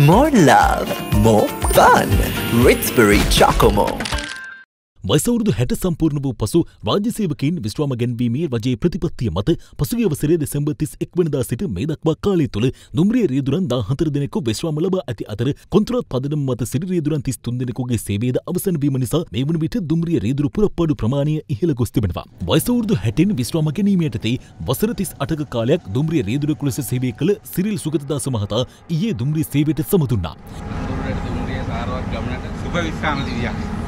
More love, more fun. Ritz-Berry Chocomo. වසවුරුදු හැට සම්පූර්ණ වූ පසු රාජ්‍යසේවකින් විශ්‍රාම ගැන්වීමේ රජයේ ප්‍රතිපත්තිය මත පසුගිය වසරේ දෙසැම්බර් 31 වෙනිදා සිට මේ දක්වා කාලය තුළ දුම්රිය රියදුරන් 14 දෙනෙකු විශ්‍රාම ලබා ඇති අතර කොන්ත්‍රාත් පදනම මත සිටි රියදුරන් 33 දෙනෙකුගේ සේවයද අවසන් වීම නිසා මේ වන විට දුම්රිය රියදුරු පුරප්පාඩු ප්‍රමාණය ඉහළ ගොස් තිබෙනවා. වයසවුරුදු 60න් විශ්‍රාම ගැනීමට තේ වසර 38ක කාලයක් දුම්රිය රියදුරෙකු ලෙස සේවය කළ සිරිල් සුගතදාස මහතා ඊයේ දුම්රිය සේවයට සමදුන්නා. දුරට දුම්රිය සාරවත් ගමනට සුභ විශ්‍රාම දිවියක්.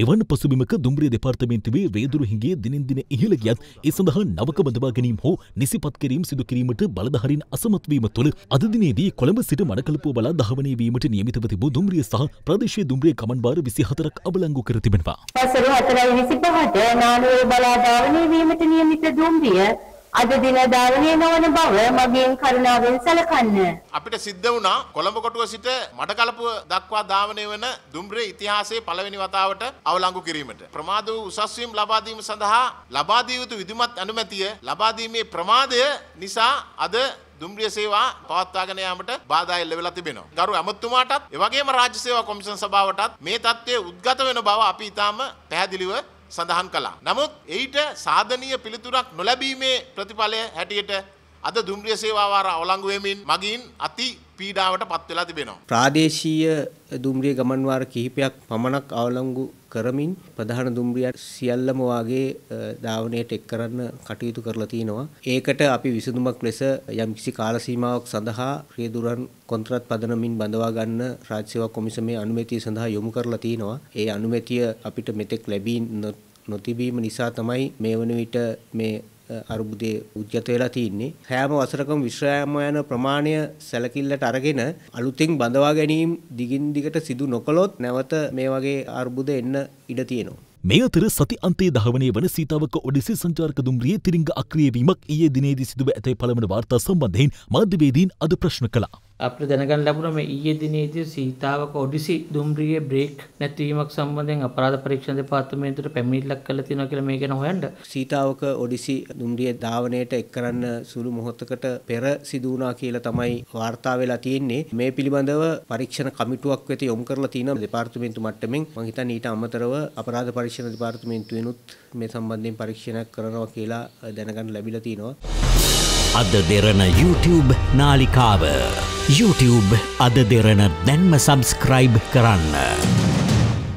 මෙවන් පසුබිමක දුම්රිය දෙපාර්තමේන්තුවේ රේදුරු හිගේ දිනෙන් දින ඉහළ ගියත් ඒ සඳහා නවක බඳවා ගැනීම හෝ නිසිපත් කිරීම සිදු කිරීමට බලධාරීන් අසමත් වීම තුළ අද දිනේදී කොළඹ සිට මඩකලපුව බලා දහවනය වීමට නියමිතව තිබූ දුම්රිය සහ ප්‍රදේශීය දුම්රිය ගමන් වාර 24ක් අබලංගු කර තිබෙනවා. වසර 4.25ට නානුවේ බලා ධාවනය වීමට නියමිත දුම්රිය අද දින ධාවනය නොවන බව මගින් කරුණාවෙන් සැලකන්න. අපිට සිද්ධ වුණා කොළඹ කොටුව සිට මඩකලපුව දක්වා ධාවනය වන දුම්රිය ඉතිහාසයේ පළවෙනි වතාවට අවලංගු කිරීමට. ප්‍රමාද වූ උසස් වීම් ලබා දීම සඳහා ලබා දිය යුතු විධිමත් අනුමැතිය ලබා දීමේ ප්‍රමාදය නිසා අද දුම්රිය සේවා පවත්වාගෙන යාමට බාධා එල්ල වෙලා තිබෙනවා. ගරු ඇමතුමාටත් එවැගේම රාජ්‍ය සේවා කොමිෂන් සභාවටත් මේ தත්ත්වය උද්ගත වෙන බව අපි ඊටාම පැහැදිලිව සඳහන් කළා. නමුත් එයිට සාධනීය පිළිතුරක් නොලැබීමේ ප්‍රතිඵලය හැටියට අද දුම්රිය සේවාවාර අවලංගු වෙමින් මගින් අති පීඩාවට පත් වෙලා තිබෙනවා. ප්‍රාදේශීය දුම්රිය ගමන්වාර කිහිපයක් පමණක් අවලංගු කරමින් ප්‍රධාන දුම්රිය සියල්ලම වාගේ ධාවනයට එක් කරන්න කටයුතු කරලා තිනවා. ඒකට අපි විසඳුමක් ලෙස යම්කිසි කාල සීමාවක් සඳහා රියදුරන් කොන්ත්‍රාත් පදනමින් බඳවා ගන්න රාජ්‍ය සේවා කොමිසමේ අනුමැතිය සඳහා යොමු කරලා තිනවා. ඒ අනුමැතිය අපිට මෙතෙක් ලැබී නොතිබීම නිසා තමයි මේ වන විට මේ අර්බුදය උද්ගත වෙලා තින්නේ. හැම වසරකම විශ්‍රාම යන ප්‍රමාණය සැලකිල්ලට අරගෙන අලුතින් බඳවා ගැනීම දිගින් දිගට සිදු නොකළොත් නැවත මේ වගේ අර්බුද එන්න ඉඩ තියෙනවා. මේ අතර සති අන්තයේ දහවනය වන සීතාවක ඔඩිසි සංචාරක දුම්රියේ තිරිංග අක්‍රියවීමක් ඊයේ දිනේදී සිදුව ඇතැයි පළවන වාර්තා සම්බන්ධයෙන් මාධ්‍යවේදීන් අද ප්‍රශ්න කළා. අපිට දැනගන්න ලැබුණා මේ ඊයේ දිනේදී සීතාවක ඔඩිසි දුම්රියේ බ්‍රේක් නැතිවීමක් සම්බන්ධයෙන් අපරාධ පරීක්ෂණ දෙපාර්තමේන්තුවට පැමිණිල්ලක් කළා තියෙනවා කියලා මේ ගැන හොයන්න. සීතාවක ඔඩිසි දුම්රිය ධාවනයට එක් කරන්න සුළු මොහොතකට පෙර සිදු වුණා කියලා තමයි වාර්තා වෙලා තියෙන්නේ. මේ පිළිබඳව පරීක්ෂණ කමිටුවක් වෙත යොමු කරලා තියෙනවා දෙපාර්තමේන්තු මට්ටමින්. මම හිතන්නේ ඊට අමතරව අපරාධ පරීක්ෂණ දෙපාර්තමේන්තුවෙනුත් මේ සම්බන්ධයෙන් පරීක්ෂණයක් කරනවා කියලා දැනගන්න ලැබිලා තියෙනවා. අද දෙරන YouTube නාලිකාව YouTube අද දෙරන දැන්ම සබස්ක්‍රයිබ් කරන්න.